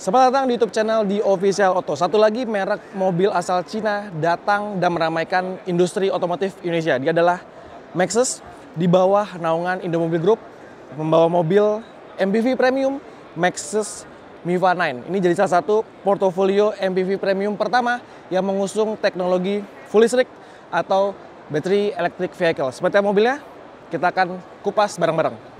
Selamat datang di YouTube channel di Official Auto. Satu lagi merek mobil asal Cina datang dan meramaikan industri otomotif Indonesia. Dia adalah Maxus di bawah naungan Indomobil Group membawa mobil MPV premium Maxus Miva 9. Ini jadi salah satu portofolio MPV premium pertama yang mengusung teknologi full listrik atau battery electric vehicle. Seperti mobilnya? Kita akan kupas bareng-bareng.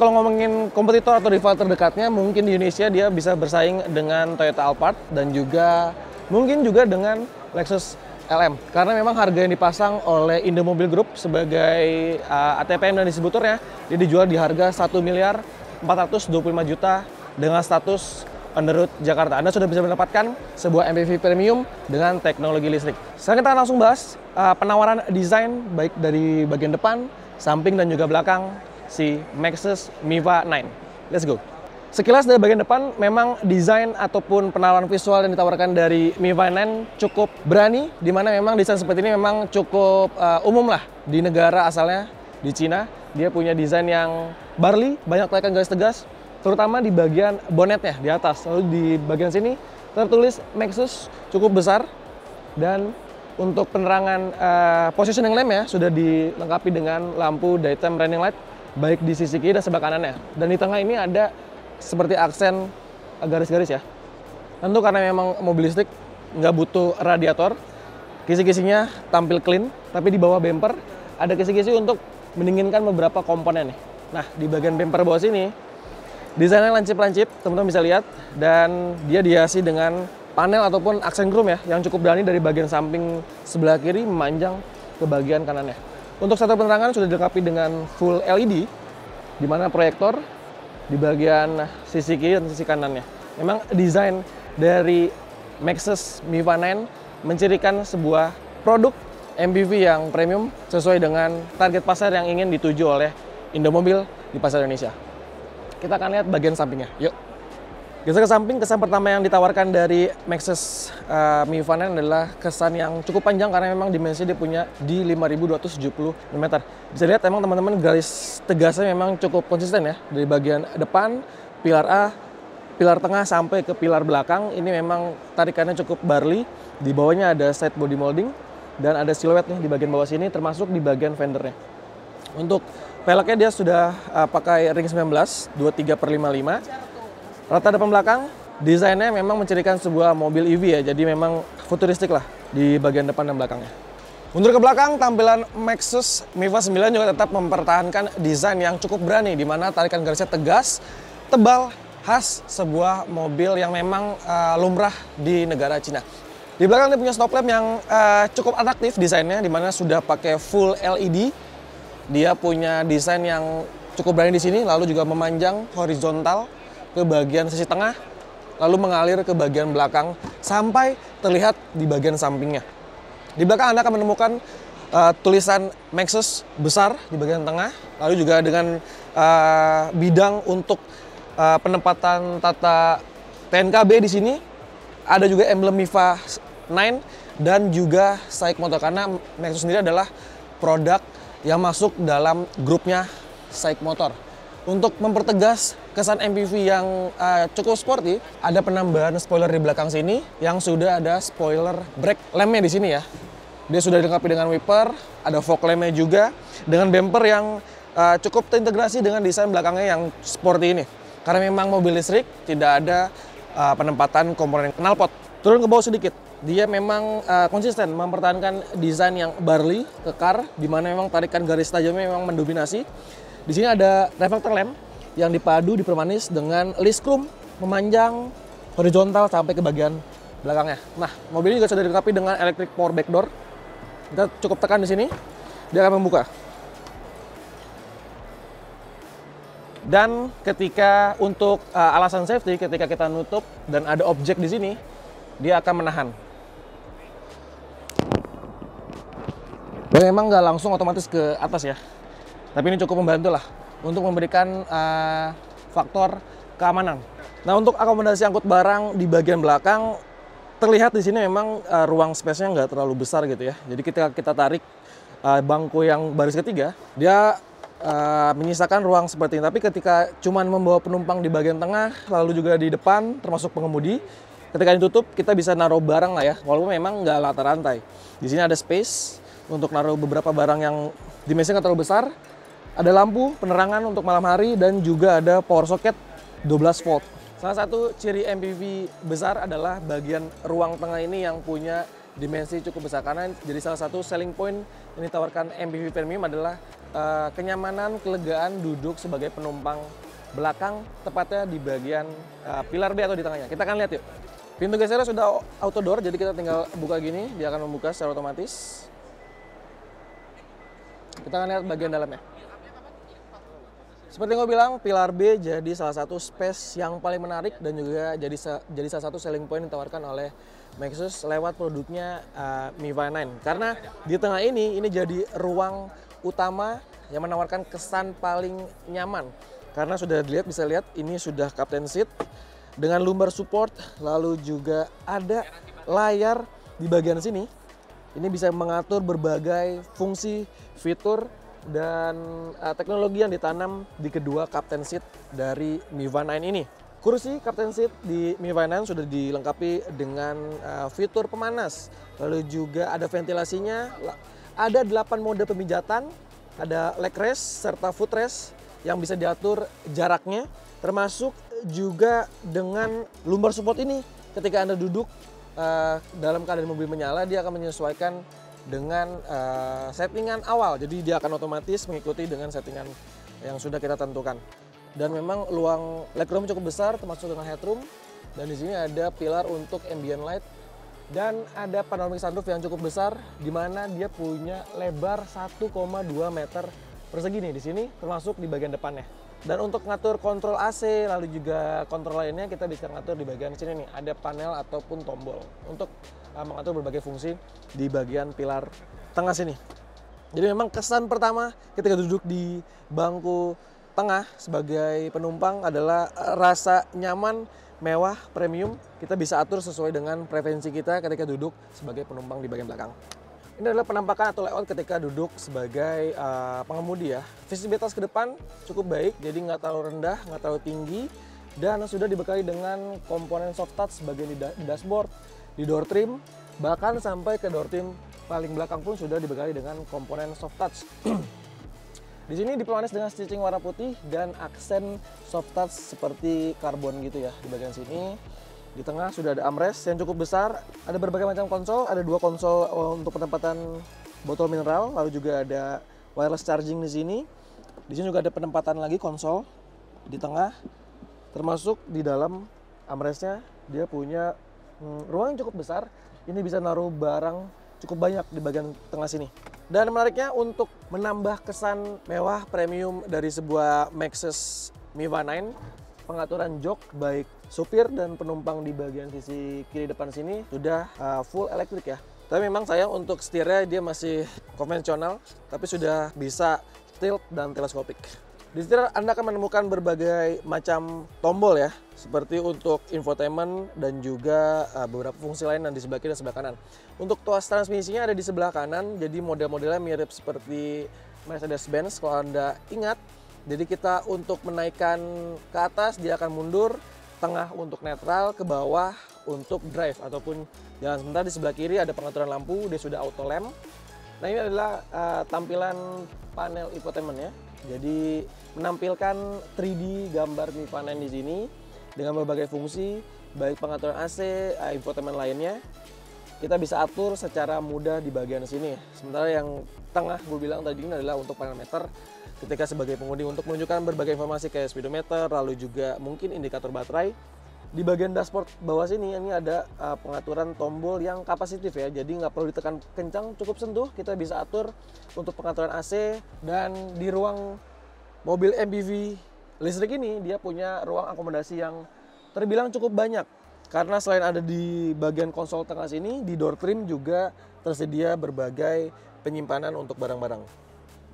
Kalau ngomongin kompetitor atau rival terdekatnya, mungkin di Indonesia dia bisa bersaing dengan Toyota Alphard dan juga mungkin juga dengan Lexus LM. Karena memang harga yang dipasang oleh Indomobil Group sebagai uh, ATPM dan distributornya, dia dijual di harga 1 miliar 425 juta dengan status road Jakarta. Anda sudah bisa mendapatkan sebuah MPV premium dengan teknologi listrik. Sekarang kita langsung bahas uh, penawaran desain baik dari bagian depan, samping dan juga belakang si Maxus Miva 9. Let's go. Sekilas dari bagian depan, memang desain ataupun penawaran visual yang ditawarkan dari Miva 9 cukup berani, di mana memang desain seperti ini memang cukup uh, umum lah di negara asalnya, di Cina. Dia punya desain yang barley, banyak tarikan garis tegas, terutama di bagian bonetnya, di atas. Lalu di bagian sini tertulis Maxus cukup besar, dan untuk penerangan uh, positioning lamp ya sudah dilengkapi dengan lampu daytime running light baik di sisi kiri dan sebelah kanannya. Dan di tengah ini ada seperti aksen garis-garis ya. Tentu karena memang mobil listrik nggak butuh radiator, kisi-kisinya tampil clean, tapi di bawah bumper ada kisi-kisi untuk mendinginkan beberapa komponen nih. Nah, di bagian bumper bawah sini, desainnya lancip-lancip, teman-teman bisa lihat, dan dia dihiasi dengan panel ataupun aksen chrome ya, yang cukup berani dari bagian samping sebelah kiri memanjang ke bagian kanannya. Untuk satu penerangan sudah dilengkapi dengan full LED, di mana proyektor di bagian sisi kiri dan sisi kanannya. Memang desain dari Maxus Miva 9 mencirikan sebuah produk MPV yang premium sesuai dengan target pasar yang ingin dituju oleh Indomobil di pasar Indonesia. Kita akan lihat bagian sampingnya. Yuk. Geser ke samping, kesan pertama yang ditawarkan dari Maxus uh, Mi Van adalah kesan yang cukup panjang karena memang dimensi dia punya di 5270 mm. Bisa lihat emang teman-teman garis tegasnya memang cukup konsisten ya. Dari bagian depan, pilar A, pilar tengah sampai ke pilar belakang ini memang tarikannya cukup barley. Di bawahnya ada side body molding dan ada siluet nih di bagian bawah sini termasuk di bagian fendernya. Untuk peleknya dia sudah uh, pakai ring 19 23 per 55 Rata depan belakang, desainnya memang mencirikan sebuah mobil EV ya, jadi memang futuristik lah di bagian depan dan belakangnya. Mundur ke belakang, tampilan Maxus Miva 9 juga tetap mempertahankan desain yang cukup berani, di mana tarikan garisnya tegas, tebal, khas sebuah mobil yang memang uh, lumrah di negara Cina. Di belakang dia punya stop lamp yang uh, cukup atraktif desainnya, di mana sudah pakai full LED. Dia punya desain yang cukup berani di sini, lalu juga memanjang horizontal ke bagian sisi tengah, lalu mengalir ke bagian belakang sampai terlihat di bagian sampingnya. Di belakang Anda akan menemukan uh, tulisan Maxus besar di bagian tengah, lalu juga dengan uh, bidang untuk uh, penempatan tata TNKB di sini. Ada juga emblem MIFA 9 dan juga Saik Motor karena Maxus sendiri adalah produk yang masuk dalam grupnya Saik Motor. Untuk mempertegas kesan MPV yang uh, cukup sporty, ada penambahan spoiler di belakang sini yang sudah ada spoiler brake lampnya di sini ya. Dia sudah dilengkapi dengan wiper, ada fog lampnya juga, dengan bumper yang uh, cukup terintegrasi dengan desain belakangnya yang sporty ini. Karena memang mobil listrik tidak ada uh, penempatan komponen knalpot. Turun ke bawah sedikit, dia memang uh, konsisten mempertahankan desain yang barley, kekar, di mana memang tarikan garis tajamnya memang mendominasi. Di sini ada reflector lamp yang dipadu dipermanis dengan list chrome memanjang horizontal sampai ke bagian belakangnya. Nah, mobil ini juga sudah dilengkapi dengan electric power back door. Kita cukup tekan di sini, dia akan membuka. Dan ketika untuk uh, alasan safety, ketika kita nutup dan ada objek di sini, dia akan menahan. Dan memang nggak langsung otomatis ke atas ya. Tapi ini cukup membantu lah untuk memberikan uh, faktor keamanan. Nah untuk akomodasi angkut barang di bagian belakang terlihat di sini memang uh, ruang space-nya nggak terlalu besar gitu ya. Jadi ketika kita tarik uh, bangku yang baris ketiga, dia uh, menyisakan ruang seperti ini. Tapi ketika cuman membawa penumpang di bagian tengah, lalu juga di depan, termasuk pengemudi, ketika ditutup kita bisa naruh barang lah ya, walaupun memang nggak latar rantai. Di sini ada space untuk naruh beberapa barang yang dimensinya nggak terlalu besar. Ada lampu penerangan untuk malam hari dan juga ada power socket 12 volt. Salah satu ciri MPV besar adalah bagian ruang tengah ini yang punya dimensi cukup besar karena jadi salah satu selling point yang ditawarkan MPV premium adalah uh, kenyamanan, kelegaan duduk sebagai penumpang belakang tepatnya di bagian uh, pilar B atau di tengahnya. Kita akan lihat yuk. Pintu gesernya sudah auto door jadi kita tinggal buka gini, dia akan membuka secara otomatis. Kita akan lihat bagian dalamnya. Seperti yang gue bilang, pilar B jadi salah satu space yang paling menarik dan juga jadi jadi salah satu selling point yang ditawarkan oleh Maxus lewat produknya uh, Miva 9. Karena di tengah ini, ini jadi ruang utama yang menawarkan kesan paling nyaman. Karena sudah dilihat, bisa lihat ini sudah captain seat dengan lumbar support, lalu juga ada layar di bagian sini. Ini bisa mengatur berbagai fungsi, fitur, dan uh, teknologi yang ditanam di kedua captain seat dari Miva 9 ini. Kursi captain seat di Miva 9 sudah dilengkapi dengan uh, fitur pemanas, lalu juga ada ventilasinya, ada 8 mode pemijatan, ada leg rest serta foot rest yang bisa diatur jaraknya, termasuk juga dengan lumbar support ini ketika Anda duduk uh, dalam keadaan mobil menyala dia akan menyesuaikan dengan uh, settingan awal. Jadi dia akan otomatis mengikuti dengan settingan yang sudah kita tentukan. Dan memang luang legroom cukup besar termasuk dengan headroom. Dan di sini ada pilar untuk ambient light dan ada panoramic sunroof yang cukup besar di mana dia punya lebar 1,2 meter persegi nih di sini termasuk di bagian depannya. Dan untuk ngatur kontrol AC lalu juga kontrol lainnya kita bisa ngatur di bagian sini nih ada panel ataupun tombol untuk uh, mengatur berbagai fungsi di bagian pilar tengah sini. Jadi memang kesan pertama ketika duduk di bangku tengah sebagai penumpang adalah rasa nyaman, mewah, premium. Kita bisa atur sesuai dengan preferensi kita ketika duduk sebagai penumpang di bagian belakang. Ini adalah penampakan atau layout ketika duduk sebagai uh, pengemudi ya. Visibilitas ke depan cukup baik, jadi nggak terlalu rendah, nggak terlalu tinggi, dan sudah dibekali dengan komponen soft touch bagian di, dashboard, di door trim, bahkan sampai ke door trim paling belakang pun sudah dibekali dengan komponen soft touch. di sini dipermanis dengan stitching warna putih dan aksen soft touch seperti karbon gitu ya di bagian sini. Di tengah sudah ada armrest yang cukup besar. Ada berbagai macam konsol. Ada dua konsol eh, untuk penempatan botol mineral. Lalu juga ada wireless charging di sini. Di sini juga ada penempatan lagi konsol di tengah. Termasuk di dalam armrestnya dia punya hmm, ruang yang cukup besar. Ini bisa naruh barang cukup banyak di bagian tengah sini. Dan menariknya untuk menambah kesan mewah premium dari sebuah Maxus Miva 9, pengaturan jok baik supir dan penumpang di bagian sisi kiri depan sini sudah uh, full elektrik ya. Tapi memang saya untuk setirnya dia masih konvensional, tapi sudah bisa tilt dan teleskopik. Di setir Anda akan menemukan berbagai macam tombol ya, seperti untuk infotainment dan juga uh, beberapa fungsi lain yang di sebelah kiri dan sebelah kanan. Untuk tuas transmisinya ada di sebelah kanan, jadi model-modelnya mirip seperti Mercedes-Benz kalau Anda ingat jadi kita untuk menaikkan ke atas dia akan mundur, tengah untuk netral, ke bawah untuk drive ataupun jalan sebentar di sebelah kiri ada pengaturan lampu, dia sudah auto lamp. Nah ini adalah uh, tampilan panel infotainment ya. Jadi menampilkan 3D gambar Mivanen di sini dengan berbagai fungsi, baik pengaturan AC, uh, infotainment lainnya. Kita bisa atur secara mudah di bagian sini. Sementara yang tengah gue bilang tadi ini adalah untuk panel meter ketika sebagai pengemudi untuk menunjukkan berbagai informasi kayak speedometer, lalu juga mungkin indikator baterai. Di bagian dashboard bawah sini ini ada uh, pengaturan tombol yang kapasitif ya, jadi nggak perlu ditekan kencang, cukup sentuh kita bisa atur untuk pengaturan AC dan di ruang mobil MPV listrik ini dia punya ruang akomodasi yang terbilang cukup banyak karena selain ada di bagian konsol tengah sini di door trim juga tersedia berbagai penyimpanan untuk barang-barang.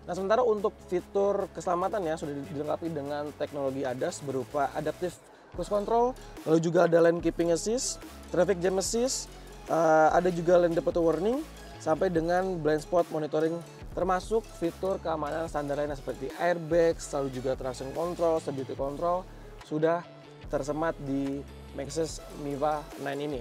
Nah, sementara untuk fitur keselamatan ya sudah dilengkapi dengan teknologi ADAS berupa Adaptive Cruise Control, lalu juga ada Lane Keeping Assist, Traffic Jam Assist, uh, ada juga Lane Departure Warning, sampai dengan Blind Spot Monitoring termasuk fitur keamanan standar lainnya seperti airbag, lalu juga traction control, stability control sudah tersemat di Maxus Miva 9 ini.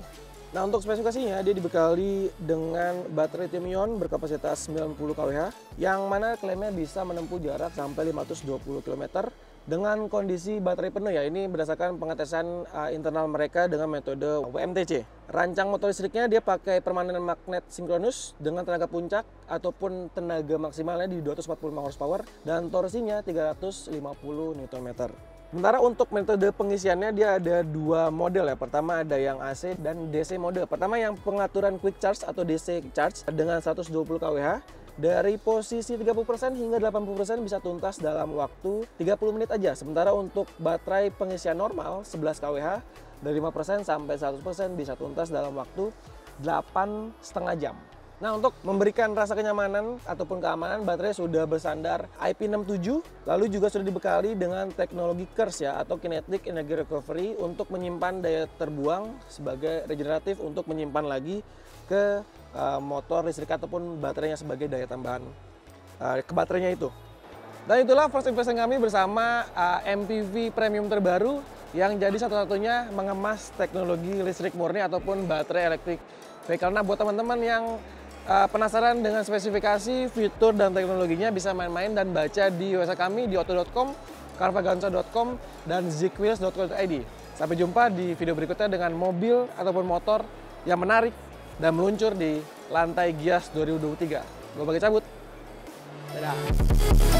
Nah untuk spesifikasinya dia dibekali dengan baterai lithium ion berkapasitas 90 kWh yang mana klaimnya bisa menempuh jarak sampai 520 km dengan kondisi baterai penuh ya ini berdasarkan pengetesan uh, internal mereka dengan metode WMTC. Rancang motor listriknya dia pakai permanen magnet sinkronus dengan tenaga puncak ataupun tenaga maksimalnya di 245 horsepower dan torsinya 350 Nm. Sementara untuk metode pengisiannya dia ada dua model ya. Pertama ada yang AC dan DC mode. Pertama yang pengaturan quick charge atau DC charge dengan 120 kWh dari posisi 30% hingga 80% bisa tuntas dalam waktu 30 menit aja. Sementara untuk baterai pengisian normal 11 kWh dari 5% sampai 100% bisa tuntas dalam waktu 8 setengah jam. Nah untuk memberikan rasa kenyamanan ataupun keamanan baterai sudah bersandar IP67 lalu juga sudah dibekali dengan teknologi KERS ya atau Kinetic Energy Recovery untuk menyimpan daya terbuang sebagai regeneratif untuk menyimpan lagi ke uh, motor listrik ataupun baterainya sebagai daya tambahan uh, ke baterainya itu. Dan itulah first impression kami bersama uh, MPV premium terbaru yang jadi satu-satunya mengemas teknologi listrik murni ataupun baterai elektrik vehicle. Nah buat teman-teman yang uh, penasaran dengan spesifikasi, fitur, dan teknologinya bisa main-main dan baca di website kami di auto.com, carvaganza.com, dan zikwheels.co.id. Sampai jumpa di video berikutnya dengan mobil ataupun motor yang menarik dan meluncur di lantai Gias 2023. Gue bagi cabut. Dadah.